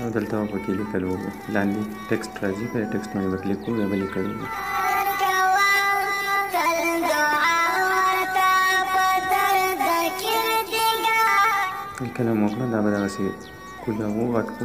او دلته به پکې لیکل وګو لاندې ټکسټ راځي په ټکسټ باندې به کلیک کوو بیا به لیکل وګو لیکل مو کړه دا به دغسې کولاو غټ کو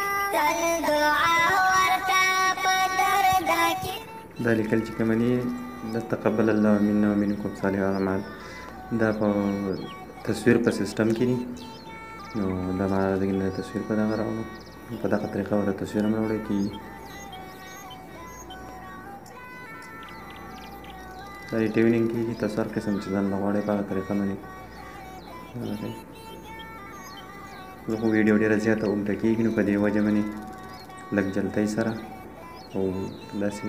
دا لیکل چې کوم دي د تقبل الله منا ومنکم صالح اعمال دا په تصویر په سیستم کې دي نو دا ما د تصویر په دغه راوړو په دغه طریقه ورته تصویر هم راوړی کېږي دا ټیونینګ کېږي تاسو هر قسم چې ځان له غواړئ په هغه طریقه باندې زه خو ویډیو ډیره زیاته اوږده کیږي نو په دې وجه باندې لږ جلدۍ سره او داسې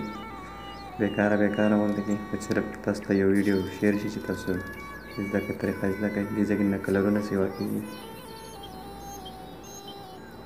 بیکاره بیکاره غونډه کې خو صرف تاسو ته یو ویډیو شیر شي چې تاسو زده کړې طریقه زده کړئ دې ځای کې نه کلرونه سیوا کیږي